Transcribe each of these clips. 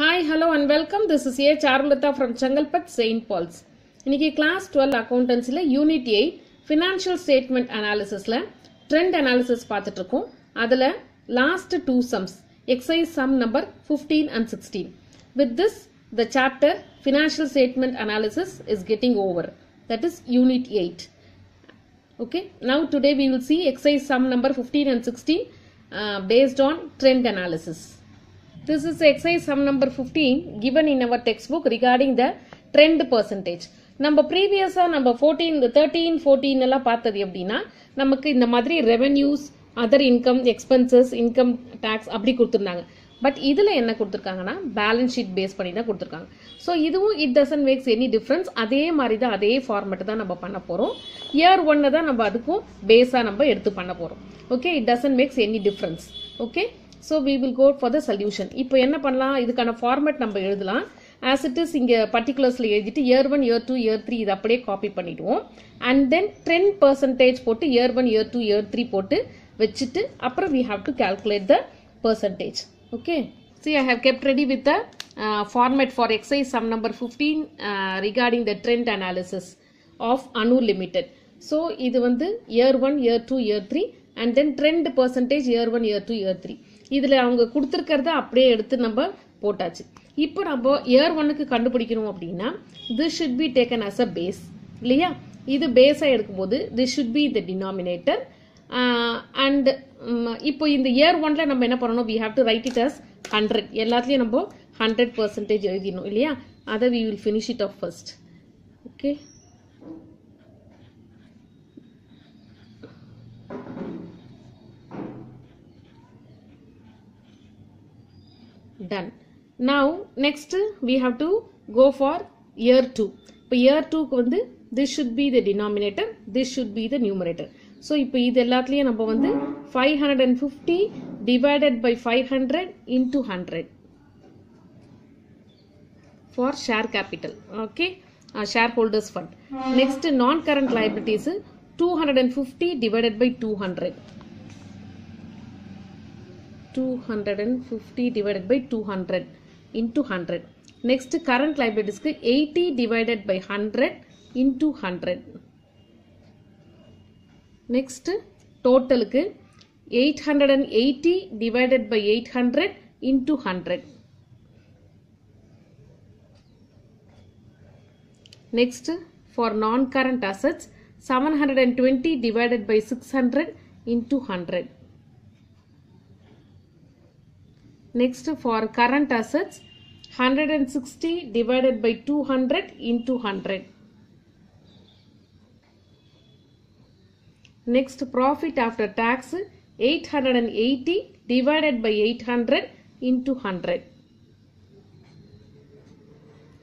Hi hello and welcome this is a Charulatha from Chengalpattu Saint Paul's இன்னைக்கு class twelve அக்கௌண்டன்ஸில் unit eight financial statement அனாலிசிஸில் trend analysis பார்த்துட்டு இருக்கோம் அதில் last two sums exercise sum number fifteen and sixteen with this the chapter financial statement analysis is getting over that is unit eight Okay, now today we will see exercise sum number 15 and 16 uh, based on trend analysis. This is exercise sum number 15 given in our textbook regarding the trend percentage. நம்ம ப்ரீவியஸாக நம்ம fourteen thirteen fourteen எல்லாம் பார்த்தது எப்படின்னா நமக்கு இந்த மாதிரி revenues other income expenses income tax அப்படி கொடுத்துருந்தாங்க. பட் இதில் என்ன கொடுத்துருக்காங்கன்னா பேலன்ஸ் ஷீட் பேஸ் பண்ணி தான் கொடுத்துருக்காங்க. ஸோ இதுவும் it doesn't makes any difference அதே மாதிரி தான் அதே ஃபார்மெட்டு தான் நம்ம பண்ண போகிறோம் இயர் ஒன்று தான் நம்ம அதுக்கும் பேஸாக நம்ம எடுத்து பண்ண போகிறோம் okay it doesn't makes any difference okay so we will go for the solution இப்போ என்ன பண்ணலாம்? இதுக்கான ஃபார்மேட் நம்ம எழுதலாம். ஆஸ் இட் இஸ் இங்கே பர்டிகுலர்ஸில் எழுதிட்டு year one year two year three இது அப்படியே காப்பி பண்ணிவிடுவோம் அண்ட் தென் டென் பர்சன்டேஜ் போட்டு year one year two year three போட்டு வச்சுட்டு அப்புறம் we have to calculate the percentage okay see i have kept ready with the uh, format for exercise sum number 15 uh, regarding the trend analysis of anu limited. So இது வந்து year 1 year 2 year 3 and then trend percentage year 1 year 2 year 3 இதில் அவங்க கொடுத்துருக்கிறத அப்படியே எடுத்து நம்ம போட்டாச்சு. இப்போ நம்ம இயர் ஒன்னுக்கு கண்டுபிடிக்கணும் அப்படின்னா this should be taken as a base இல்லையா? இது பேஸாக எடுக்கும்போது this should be the denominator and இப்போ இந்த இயர் ஒன்ல நம்ம என்ன பண்ணணும்? We have to write it as hundred எல்லாத்துலேயும் நம்ம ஹண்ட்ரட் பர்சன்டேஜ் எழுதிடணும் இல்லையா? அதை we will finish it off first okay done now next we have to go for year 2 இப்போ year 2 க்கு வந்து this should be the denominator this should be the numerator so இப்போ இது எல்லாத்துலேயும் நம்ம வந்து five hundred and fifty divided by five hundred into hundred for share capital okay share holders fund next நான் current liabilities two hundred and fifty divided by two hundred 250 divided by 200 into 100. Next current liabilities 80 divided by 100 into 100. Next total 880 divided by 800 into 100. Next for non-current assets 720 divided by 600 into 100. Assets hundred and sixty divided by two hundred into hundred Next, profit after tax 880 divided by 800 into 100.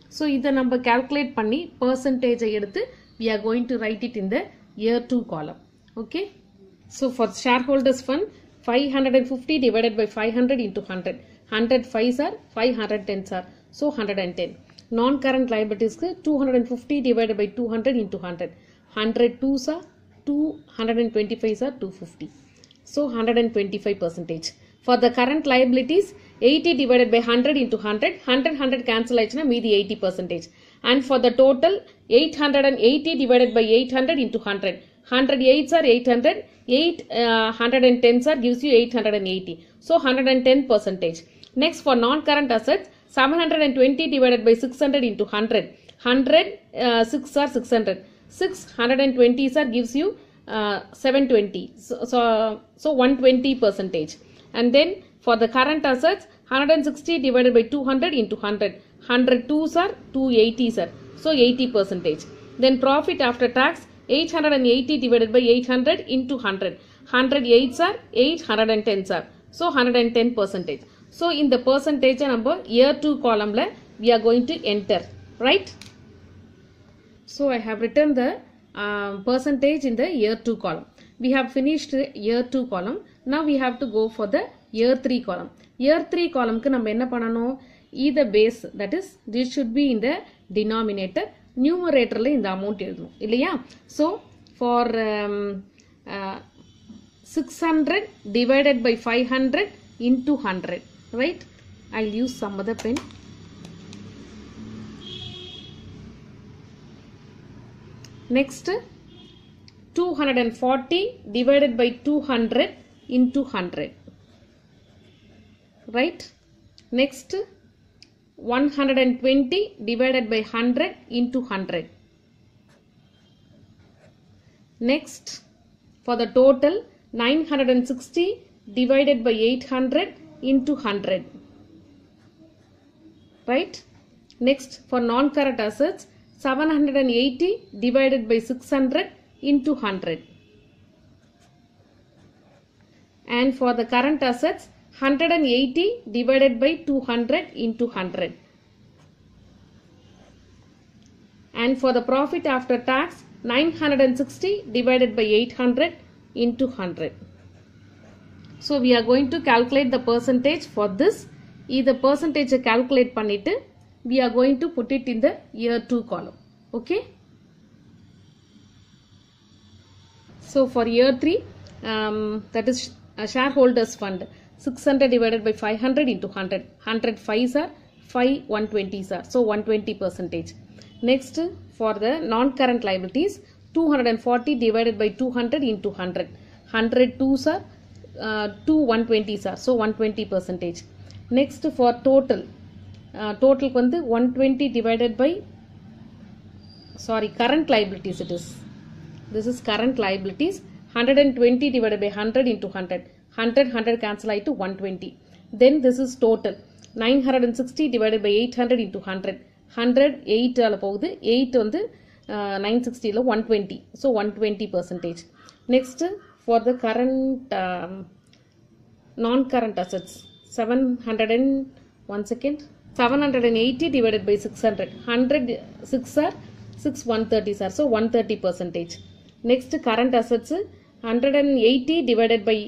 So, இதை நம்ம calculate பண்ணி percentage எடுத்து we are going to write it in the year 2 column. Okay. So, for shareholders fund 550 divided by 500 into 100. 100 5s are 510s are. So, 110. Non-current liabilities 250 divided by 200 into 100. 100 2s are 225 are 250 so 125 percentage for the current liabilities 80 divided by 100 into 100 100 100 cancel ஆயிடுச்சுனா மீதி 80 percentage and for the total 880 divided by 800 into 100 108 are 800 8 uh, 110 are gives you 880 so 110 percentage. Next for non-current assets 720 divided by 600 into 100 100 uh, 6 are 600 6 120 sir gives you uh, 720 so, so so 120 percentage. And then for the current assets 160 divided by 200 into 100 102 sir 280 sir. So 80 percentage. Then profit after tax 880 divided by 800 into 100 108 sir 810 sir so 110 percentage so in the percentage number year 2 column we are going to enter right so I have written the uh, percentage in the year 2 column. We have finished the year 2 column. Now we have to go for the year 3 column. Year 3 column க்கு நம்ம என்ன பண்ணணும் either base that is this should be in the denominator numeratorல இந்த amount எழுதுமும் இல்லையா? So for um, uh, 600 divided by 500 into 100 right? I'll use some other pen. Next 240 divided by 200 into 100 right? Next 120 divided by 100 into 100. Next, for the total, 960 divided by 800 into 100. Right? Next, for non-current assets, 780 divided by 600 into 100. And for the current assets, 180 divided by 200 into 100. And for the profit after tax, 960 divided by 800 into 100. So we are going to calculate the percentage for this. இந்த percentage calculate பண்ணிட்டு we are going to put it in the year 2 column. Okay. So for year 3, um, that is a shareholders fund. 600 divided by 500 into 100. 100 5s are 5 120s are. So 120 percentage. Next for the non-current liabilities 240 divided by 200 into 100. 100 2s are uh, 2 120s are. So 120 percentage. Next for total. Uh, total வந்து 120 divided by sorry current liabilities it is this is current liabilities 120 divided by 100 into 100 100 100 cancel ஆகிட்டு is total nine hundred and sixty divided by eight hundred 100 hundred hundred எயிட்டால் போகுது. Eight வந்து nine சிக்ஸ்டியில் one twenty so one twenty percentage next for the current non current assets seven hundred and one second seven hundred and eighty divided by six hundred hundred six or six one thirty sir so one thirty percentage next current assets hundred and eighty divided by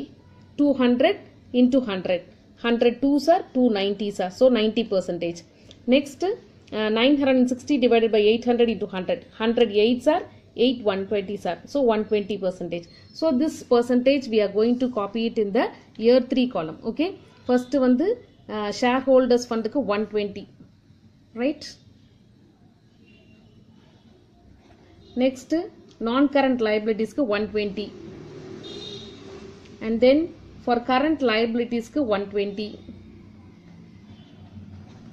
200 into 100. 100 2s are 290s are so 90 percentage. Next uh, 960 divided by 800 into 100. 100 8s are 8 120s are so 120 percentage. So this percentage we are going to copy it in the year 3 column. Okay. First one the uh, shareholders fund 120 right. Next non current liabilities 120 and then for current liabilities க்கு 120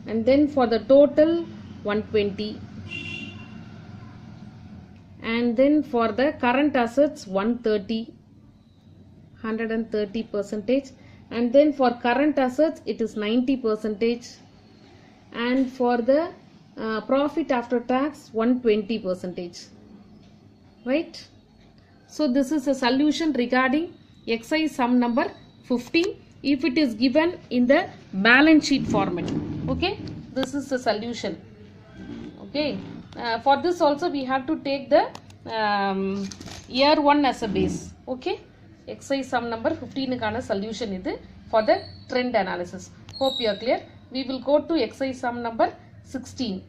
and then for the total 120 and then for the current assets 130 130 percentage. And then for current assets it is 90 percentage. And for the uh, profit after tax 120 percentage. Right? So this is a solution regarding exercise sum number 15 if it is given in the balance sheet format. Okay, this is the solution. Okay, uh, for this also we have to take the um, year 1 as a base. Okay, exercise sum number 15 kana solution idu for the trend analysis. Hope you are clear. We will go to exercise sum number 16.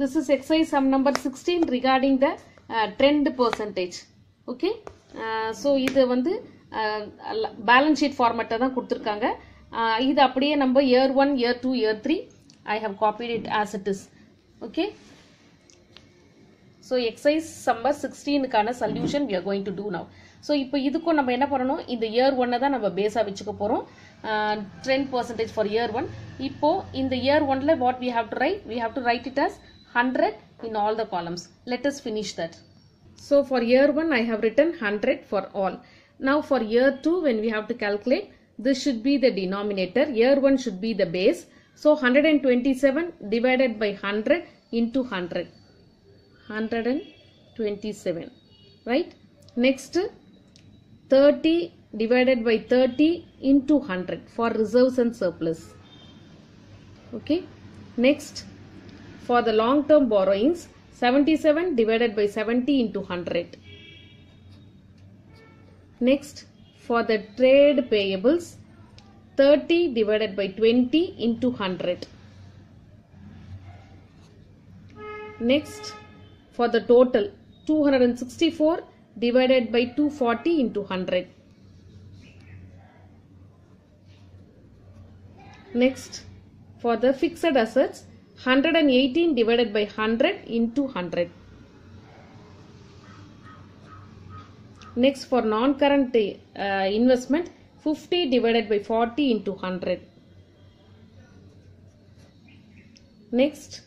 This is exercise sum number 16 regarding the uh, trend percentage. Okay. So இது வந்து balance sheet ஃபார்மேட்டை தான் கொடுத்துருக்காங்க. இது அப்படியே நம்ம year one year two year three I have copied it as it is okay so exercise number சிக்ஸ்டீனுக்கான solution we are going to do now so இப்போ இதுக்கும் நம்ம என்ன பண்ணணும்? இந்த இயர் ஒன்னை தான் நம்ம பேஸாக வச்சுக்க போகிறோம் ten percentage for year one இப்போது இந்த இயர் ஒன்ல what we have to write we have to write it as hundred in all the columns let us finish that So for year 1 I have written 100 for all. Now for year 2 when we have to calculate this should be the denominator. Year 1 should be the base. So 127 divided by 100 into 100. 127 right. Next 30 divided by 30 into 100 for reserves and surplus. Okay. Next for the long term borrowings 77 divided by 70 into 100 next for the trade payables 30 divided by 20 into 100 next for the total 264 divided by 240 into 100 next for the fixed assets 118 divided by 100 into 100 Next for non-current uh, investment 50 divided by 40 into 100. Next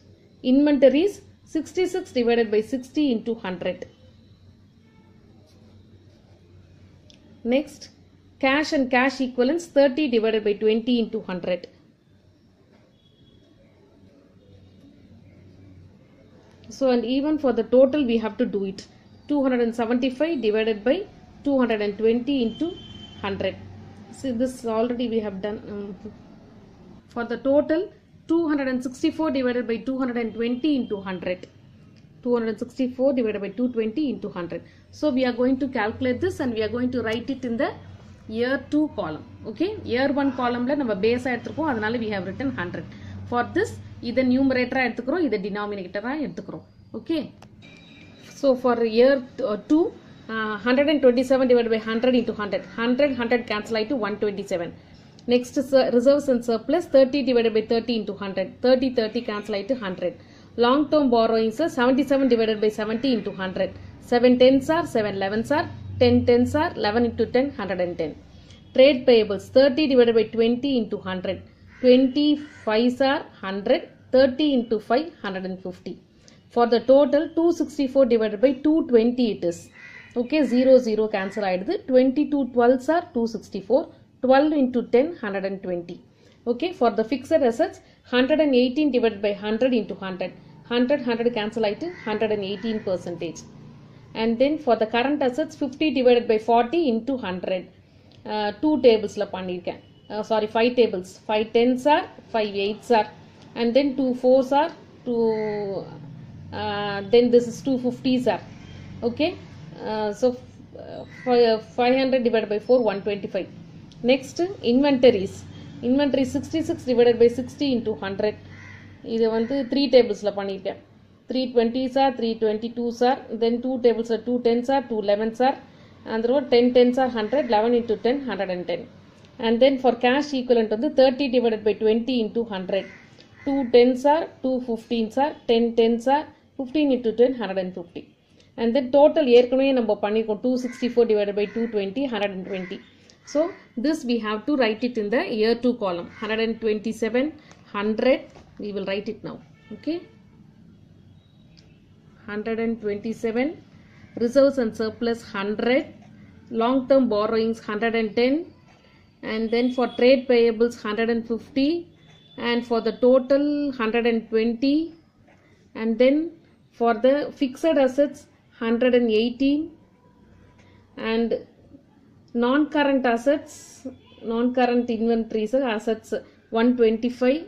inventories 66 divided by 60 into 100. Next cash and cash equivalents 30 divided by 20 into 100. So and even for the total we have to do it. 275 divided by 220 into 100. See this already we have done. um, for the total 264 divided by 220 into 100. 264 divided by 220 into 100. So we are going to calculate this and we are going to write it in the year 2 column. Okay. Year 1 columnல நம்ம பேஸா எடுத்துருக்கோம் அதனால we have written 100. For this இதை நியூமரேட்டரா எடுத்துக்கிறோம் இதை டினாமினேட்டரா எடுத்துக்கிறோம் okay So for year uh, 2, uh, 127 divided by 100 into 100. 100, 100 cancel out to 127. Next is uh, reserves and surplus 30 divided by 30 into 100. 30, 30 cancel out to 100. Long term borrowings are 77 divided by 70 into 100. 7 tens are 7 11s are 10 tens are 11 into 10 110. Trade payables 30 divided by 20 into 100. 25s are 100. 30 into 5 150. For the total 264 divided by 220 it is. Okay 0 0 cancel ஆயிடுது 22 12s are 264. 12 into 10 120. Okay for the fixed assets 118 divided by 100 into 100. 100 100 cancel ஆயிட்டு 118 percentage. And then for the current assets 50 divided by 40 into 100. Uh, two tablesல பண்ணியிருக்கேன் uh, sorry five tables 5 10s are 5 8s are and then two 4s are two uh, then this is 250s are okay uh, so uh, fi- 500 divided by 4 125 next inventories inventory 66 divided by 60 into 100 இது வந்து three டேபிள்ஸில் பண்ணியிருக்கேன் three twenty sir three twenty two sir then two டேபிள்ஸில் two ten sir two eleven sir அந்த ten ten sir hundred eleven into ten hundred and ten and then for cash equivalent வந்து thirty divided by twenty into hundred two ten sir two fifteen sir ten ten sir fifteen into ten hundred and fifty and then total ஏற்கனவே நம்ம பண்ணியிருக்கோம் two sixty four divided by two twenty hundred and twenty so this we have to write it in the year 2 column 127 100 we will write it now okay 127 reserves and surplus 100 long term borrowings 110 and then for trade payables 150 and for the total 120 and then for the fixed assets 118 and non-current assets non-current inventories assets 125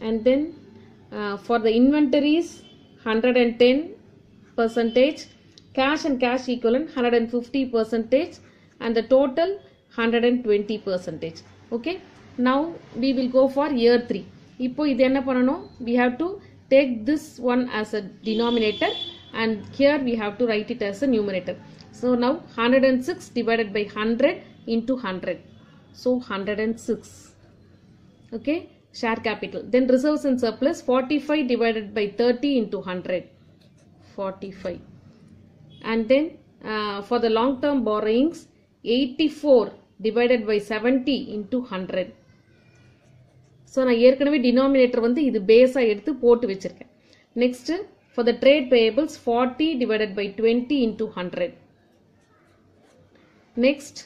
and then uh, for the inventories 110 percentage. Cash and cash equivalent 150 percentage. And the total 120 percentage okay now we will go for year 3 இப்போ இது என்ன பண்ணணும் we have to take this one as a denominator and here we have to write it as a numerator so now 106 divided by 100 into 100 so 106 okay share capital then reserves and surplus 45 divided by 30 into 100 45 and then uh, for the long term borrowings 84 divided by 70 into 100 so நான் ஏற்கனவே denominator வந்து இது பேஸாக எடுத்து போட்டு வச்சுருக்கேன். Next for the trade payables forty divided by twenty into hundred next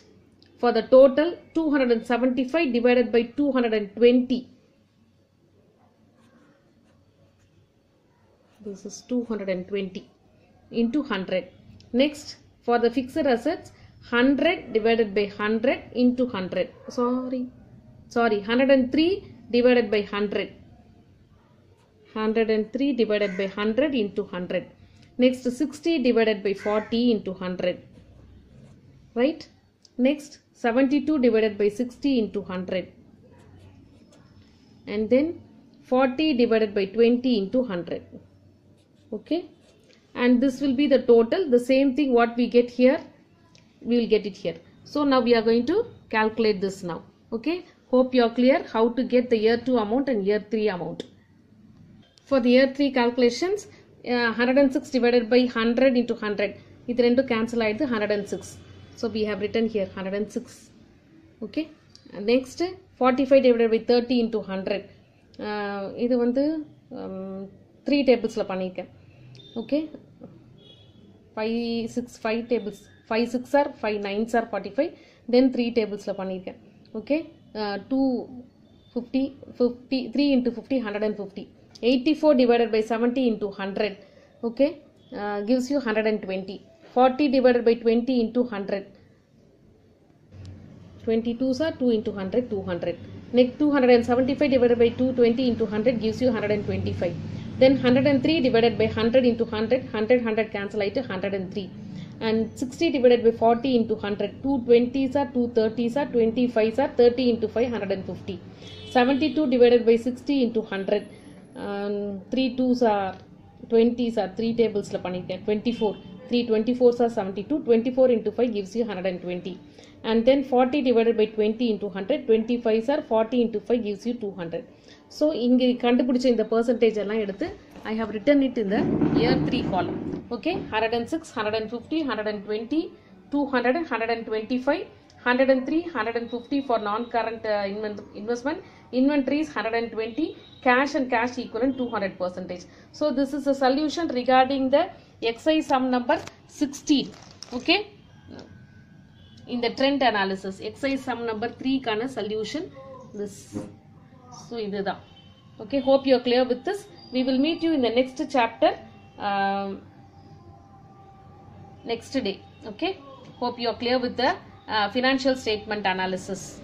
for the total two hundred and seventy five divided by two hundred and twenty this is 220 into 100 next for the fixed assets 100 divided by 100 into 100 sorry. Sorry 103 divided by 100 103 divided by 100 into 100 next 60 divided by 40 into 100 right? Next 72 divided by 60 into 100 and then 40 divided by 20 into 100 okay? And this will be the total. The same thing what we get here we will get it here so now we are going to calculate this now okay hope you are clear how to get the year 2 amount and year 3 amount for the year 3 calculations uh, 106 divided by 100 into 100 இது ரெண்டும் cancel ஆயிடுது hundred and six so we have return here hundred and six okay next forty five divided by thirty into hundred இது வந்து three டேபிள்ஸில் பண்ணியிருக்கேன் okay five six five tables Five six or five nines or forty five then three டேபிள்ஸில் பண்ணியிருக்கேன். Okay two fifty fifty three into fifty hundred and fifty eighty four divided by seventy into hundred okay gives you hundred and twenty forty divided by twenty into hundred twenty two 22s are 2 into 100 200 next 275 divided by 220 into 100 gives you 125 then 103 divided by 100 into 100 100 100 cancel out 103 and 60 divided by 40 into 100 220s are 230s are 25s are 30 into 5 150 72 divided by 60 into 100 um, 3 2s are 20s are 3 tables la 24 3 24s are 72 24 into 5 gives you 120 and then 40 divided by 20 into 100 25s are 40 into 5 gives you 200 so இங்கு கண்டுபிடிச்ச இந்த percentage எல்லாம் எடுத்து I have written it in the year 3 column. Okay, 106, 150, 120, 200, 125, 103, 150 for non-current uh, investment, inventories 120, cash and cash equivalent 200 percentage. So this is a solution regarding the XI sum number 16. Okay. In the trend analysis, XI sum number 3 kind of solution this. So, this. Okay, hope you are clear with this we will meet you in the next chapter um, next day okay? Hope you are clear with the uh, financial statement analysis